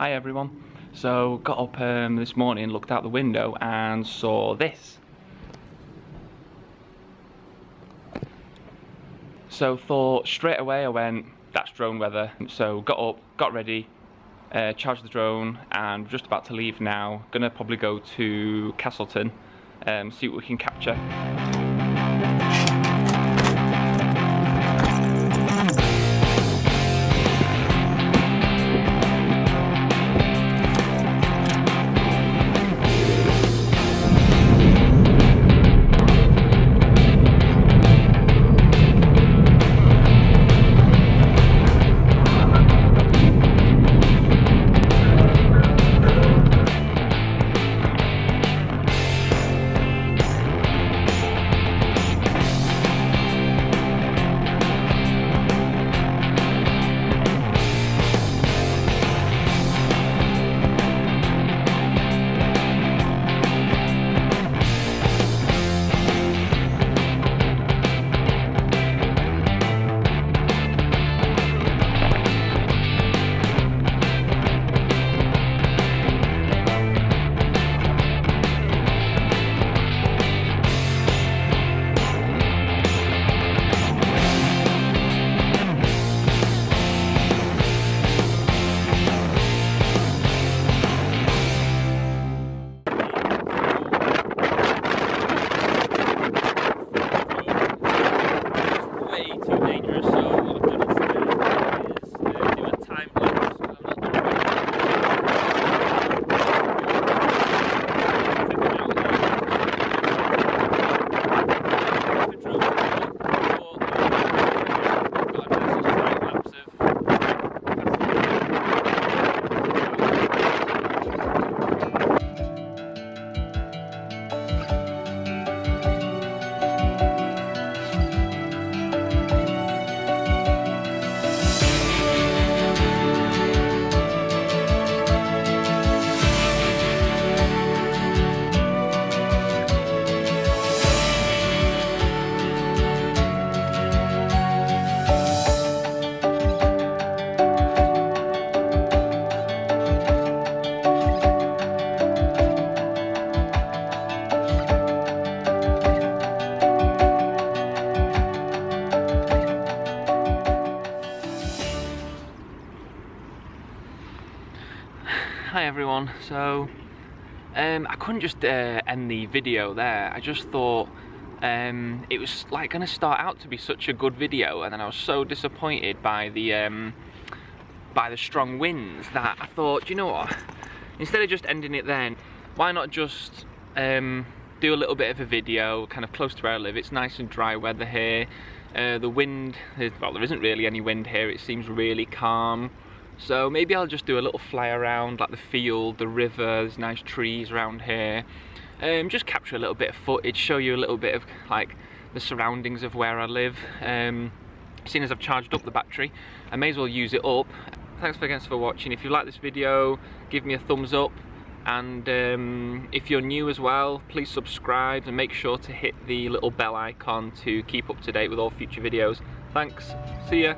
Hi everyone. So got up um, this morning, looked out the window and saw this. So thought straight away I went, that's drone weather. So got up, got ready, uh, charged the drone and just about to leave now. Gonna probably go to Castleton, um, see what we can capture. Hi everyone. So um, I couldn't just uh, end the video there. I just thought um, it was like going to start out to be such a good video, and then I was so disappointed by the um, by the strong winds that I thought, you know what? Instead of just ending it then, why not just um, do a little bit of a video, kind of close to where I live. It's nice and dry weather here. Uh, the wind, well, there isn't really any wind here. It seems really calm. So maybe I'll just do a little fly around like the field, the river, there's nice trees around here. Um, just capture a little bit of footage, show you a little bit of like the surroundings of where I live. Um, seeing as I've charged up the battery, I may as well use it up. Thanks again for watching. If you like this video, give me a thumbs up. And um, if you're new as well, please subscribe and make sure to hit the little bell icon to keep up to date with all future videos. Thanks, see ya.